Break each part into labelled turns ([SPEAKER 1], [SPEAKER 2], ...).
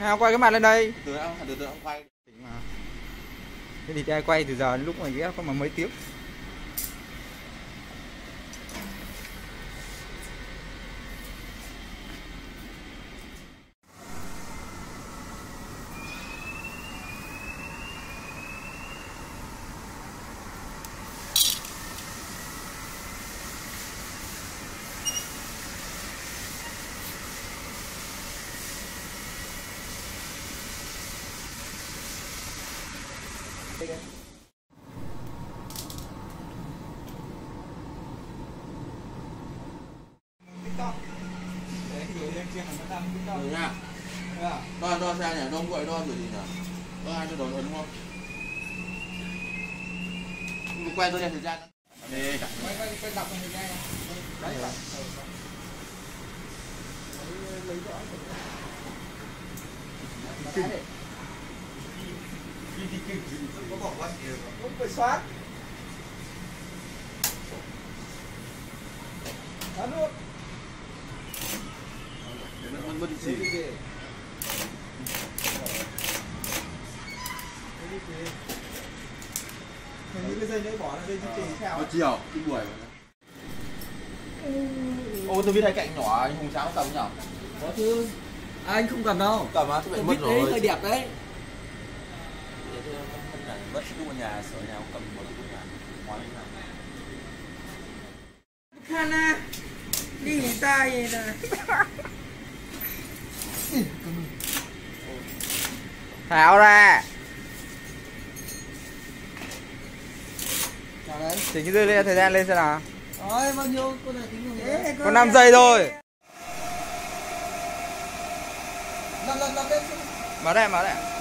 [SPEAKER 1] nào quay cái mặt lên đây.
[SPEAKER 2] Từ từ từ từ ông quay.
[SPEAKER 1] Mà. Thế thì ai quay từ giờ đến lúc mà ghép có mà mấy tiếng
[SPEAKER 2] rồi nha đo đo xe nhỉ? Đo gọi đo rồi gì nhỉ? Đo ai cho đo đúng không? Mình quay tôi xem thời gian. Đây.
[SPEAKER 1] quay quay quay đọc thời gian đấy lấy rõ
[SPEAKER 2] có bỏ qua gì
[SPEAKER 1] không? Phải soát Ấn luôn.
[SPEAKER 2] Nó mất chỉ
[SPEAKER 1] Hình cái dây đấy bỏ ra dây chương trình theo
[SPEAKER 2] có chiều cái buổi ô tôi biết hai cạnh nhỏ anh hùng sáng cầm nhỉ
[SPEAKER 1] Có chứ. À, Anh không cầm đâu.
[SPEAKER 2] Cầm á tôi
[SPEAKER 1] Tôi
[SPEAKER 2] bị
[SPEAKER 1] biết
[SPEAKER 2] mất
[SPEAKER 1] đấy,
[SPEAKER 2] rồi.
[SPEAKER 1] hơi đẹp đấy
[SPEAKER 2] mất lúc ở nhà sở nhà cầm một lúc nhà ngoài nhà
[SPEAKER 1] Hana Đi ta vậy nè. Tháo ra. Chỉnh cái dư lên thời gian lên xem nào.
[SPEAKER 3] Rồi bao nhiêu? Con này tính rồi.
[SPEAKER 1] Có 5 giây thôi.
[SPEAKER 3] Lên
[SPEAKER 1] Mở đây mở đây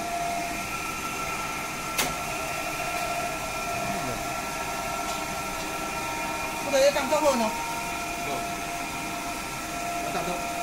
[SPEAKER 3] Có thấy cảm giác hơn không?
[SPEAKER 2] Có chậm không?